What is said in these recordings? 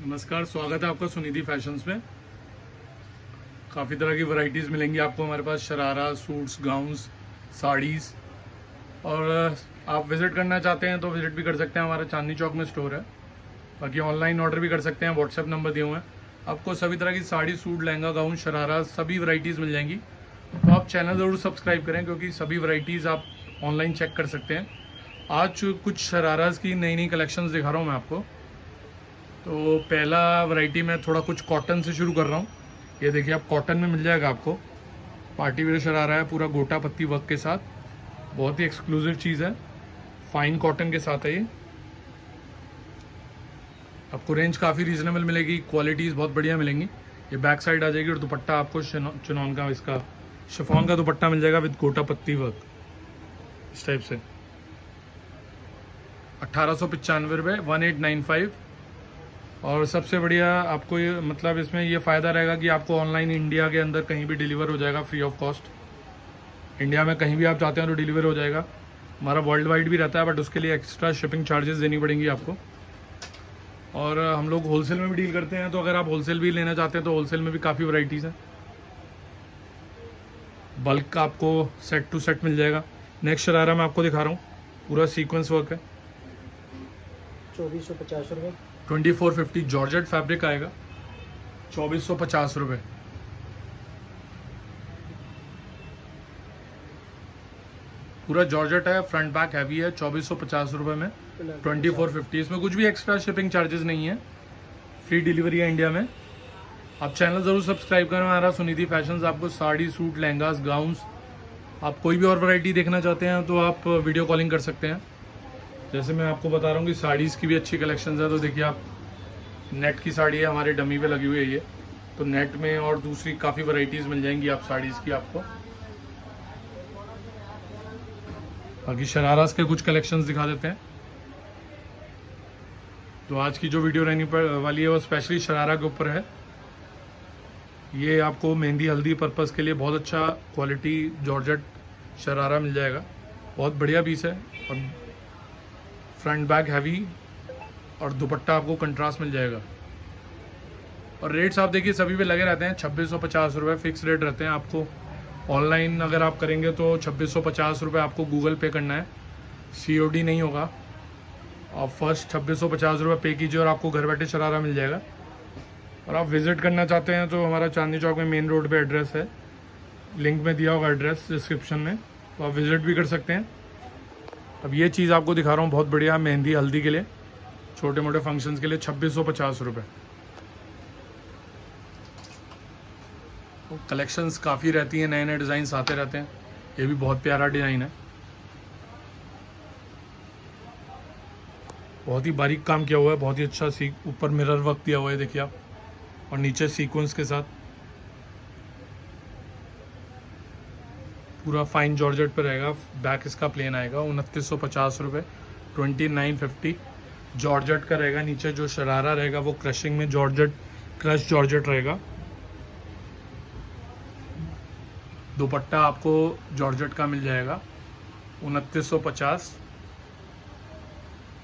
नमस्कार, स्वागत है आपका सुनिधि फैशंस में। काफ़ी तरह की वैरायटीज़ मिलेंगी आपको हमारे पास, शरारा सूट्स गाउन्स साड़ीज़। और आप विज़िट करना चाहते हैं तो विज़िट भी कर सकते हैं, हमारा चांदनी चौक में स्टोर है। बाकी ऑनलाइन ऑर्डर भी कर सकते हैं व्हाट्सएप नंबर दिए हुए हैं। आपको सभी तरह की साड़ी सूट लहंगा गाउन शरारा, सभी वैरायटीज़ मिल जाएँगी। तो आप चैनल ज़रूर सब्सक्राइब करें, क्योंकि सभी वैरायटीज़ आप ऑनलाइन चेक कर सकते हैं। आज कुछ शराराज की नई नई कलेक्शंस दिखा रहा हूँ मैं आपको। तो पहला वैरायटी मैं थोड़ा कुछ कॉटन से शुरू कर रहा हूँ। ये देखिए आप कॉटन में मिल जाएगा आपको। पार्टी वेयर शरारा है, पूरा गोटा पत्ती वर्क के साथ। बहुत ही एक्सक्लूसिव चीज़ है। फाइन कॉटन के साथ है ये। आपको रेंज काफ़ी रीजनेबल मिलेगी क्वालिटीज़ बहुत बढ़िया मिलेंगी। ये बैक साइड आ जाएगी और दुपट्टा आपको चुनौन का इसका शिफॉन का दुपट्टा मिल जाएगा विद गोटा पत्ती वर्क इस टाइप से। अट्ठारह सौ पचानवे रुपये वन एट नाइन फाइव और सबसे बढ़िया आपको ये मतलब इसमें ये फ़ायदा रहेगा कि आपको ऑनलाइन इंडिया के अंदर कहीं भी डिलीवर हो जाएगा फ्री ऑफ़ कॉस्ट इंडिया में कहीं भी आप चाहते हैं तो डिलीवर हो जाएगा. हमारा वर्ल्ड वाइड भी रहता है बट उसके लिए एक्स्ट्रा शिपिंग चार्जेस देनी पड़ेंगी आपको. और हम लोग होलसेल में भी डील करते हैं तो अगर आप होलसेल भी लेना चाहते हैं तो होलसेल में भी काफ़ी वैरायटीज़ हैं. बल्क का आपको सेट टू सेट मिल जाएगा. नेक्स्ट शरारा मैं आपको दिखा रहा हूँ. पूरा सीक्वेंस वर्क है. चौबीस सौ पचास रुपये twenty four fifty georgette fabric आएगा। चौबीस सौ पचास रुपये पूरा जॉर्जेट है, फ्रंट बैक हैवी है, चौबीस सौ पचास रुपये में। ट्वेंटी फोर फिफ्टी, इसमें कुछ भी एक्स्ट्रा शिपिंग चार्जेस नहीं है। फ्री डिलीवरी है इंडिया में। आप चैनल ज़रूर सब्सक्राइब करें हमारा सुनिधि फ़ैशन आपको साड़ी, सूट, लहंगास गाउन्स आप कोई भी और वैरायटी देखना चाहते हैं तो आप वीडियो कॉलिंग कर सकते हैं। जैसे मैं आपको बता रहा हूँ कि साड़ीज़ की भी अच्छी कलेक्शन है तो देखिए आप नेट की साड़ी है, हमारे डमी पे लगी हुई है ये। तो नेट में और दूसरी काफ़ी वैरायटीज़ मिल जाएँगी आप साड़ीज़ की आपको। बाकी शरारास के कुछ कलेक्शंस दिखा देते हैं। तो आज की जो वीडियो रहने वाली है, वो स्पेशली शरारा के ऊपर है। ये आपको मेहंदी हल्दी पर्पज़ के लिए बहुत अच्छा क्वालिटी जॉर्जेट शरारा मिल जाएगा। बहुत बढ़िया पीस है और फ्रंट बैग हैवी और दुपट्टा आपको कंट्रास्ट मिल जाएगा। और रेट्स आप देखिए सभी पे लगे रहते हैं, छब्बीस सौ पचास रुपये फिक्स रेट रहते हैं आपको। ऑनलाइन अगर आप करेंगे तो छब्बीस सौ पचास रुपये आपको गूगल पे करना है। सीओडी नहीं होगा। आप फ़र्स्ट छब्बीस सौ पचास रुपये पे कीजिए और आपको घर बैठे शरारा मिल जाएगा। और आप विज़िट करना चाहते हैं तो हमारा चांदनी चौक में मेन रोड पे एड्रेस है। लिंक में दिया होगा एड्रेस डिस्क्रिप्शन में। तो आप विज़िट भी कर सकते हैं। अब ये चीज़ आपको दिखा रहा हूँ बहुत बढ़िया मेहंदी, हल्दी के लिए। छोटे मोटे फ़ंक्शंस के लिए छब्बीस सौ पचास रुपये तो कलेक्शंस काफ़ी रहती हैं नए नए डिज़ाइन आते रहते हैं। ये भी बहुत प्यारा डिज़ाइन है। बहुत ही बारीक काम किया हुआ है, बहुत ही अच्छा सी ऊपर मिरर वर्क दिया हुआ है, देखिए आप। और नीचे सीक्वेंस के साथ। पूरा फाइन जॉर्जेट पे रहेगा। बैक इसका प्लेन आएगा, उनतीस सौ पचास रुपये ट्वेंटी नाइन फिफ्टी जॉर्जेट का रहेगा नीचे, जो शरारा रहेगा, वो क्रशिंग में जॉर्जेट क्रश जॉर्जेट रहेगा। दुपट्टा आपको जॉर्जेट का मिल जाएगा, उनतीस सौ पचास।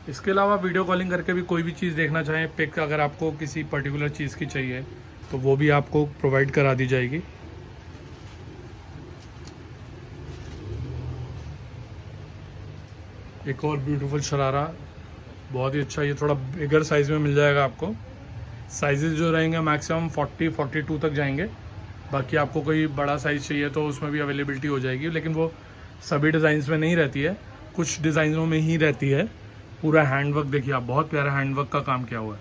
इसके अलावा वीडियो कॉलिंग करके भी कोई भी चीज़ देखना चाहें पिक अगर आपको किसी पर्टिकुलर चीज़ की चाहिए तो वो भी आपको प्रोवाइड करा दी जाएगी। एक और ब्यूटीफुल शरारा। बहुत ही अच्छा ये थोड़ा बिगर साइज़ में मिल जाएगा आपको। साइजेस जो रहेंगे मैक्सिमम 40 42 तक जाएँगे। बाकी आपको कोई बड़ा साइज़ चाहिए तो उसमें भी अवेलेबिलिटी हो जाएगी। लेकिन वो सभी डिज़ाइंस में नहीं रहती है। कुछ डिज़ाइनों में ही रहती है। पूरा हैंडवर्क देखिए आप, बहुत प्यारा हैंडवर्क का काम किया हुआ है।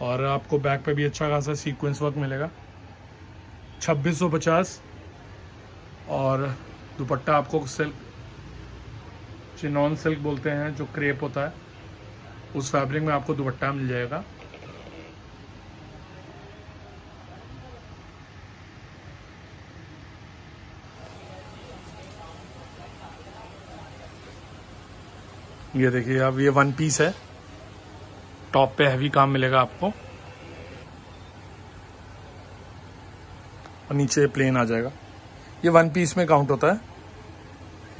और आपको बैक पे भी अच्छा खासा सीक्वेंस वर्क मिलेगा। छब्बीस सौ पचास। और दुपट्टा आपको सिल्क चिनॉन सिल्क बोलते हैं, जो क्रेप होता है, उस फैब्रिक में आपको दुपट्टा मिल जाएगा। ये देखिए अब ये वन पीस है। टॉप पे हैवी काम मिलेगा आपको। और नीचे प्लेन आ जाएगा। ये वन पीस में काउंट होता है।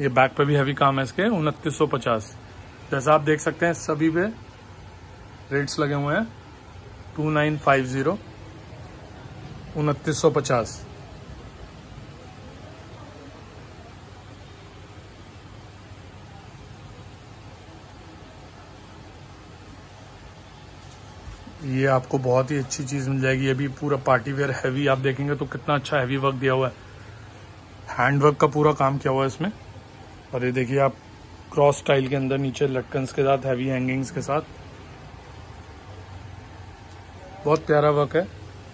ये बैक पे भी हैवी काम है इसके, उनतीस सौ पचास। जैसा आप देख सकते हैं, सभी पे रेट्स लगे हुए हैं। टू नाइन फाइव ज़ीरो उनतीस सौ पचास। ये आपको बहुत ही अच्छी चीज़ मिल जाएगी। ये भी पूरा पार्टी वेयर हैवी आप देखेंगे तो कितना अच्छा हैवी वर्क दिया हुआ है। हैंड वर्क का पूरा काम किया हुआ है इसमें। और ये देखिए आप क्रॉस स्टाइल के अंदर नीचे लटकन्स के साथ हैवी हैंगिंग्स के साथ। बहुत प्यारा वर्क है।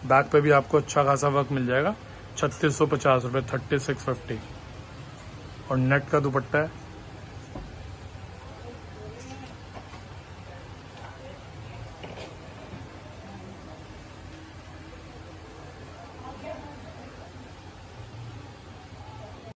बैक पे भी आपको अच्छा खासा वर्क मिल जाएगा। छत्तीस सौ पचास रुपये थर्टी सिक्स फिफ्टी और नेट का दुपट्टा है।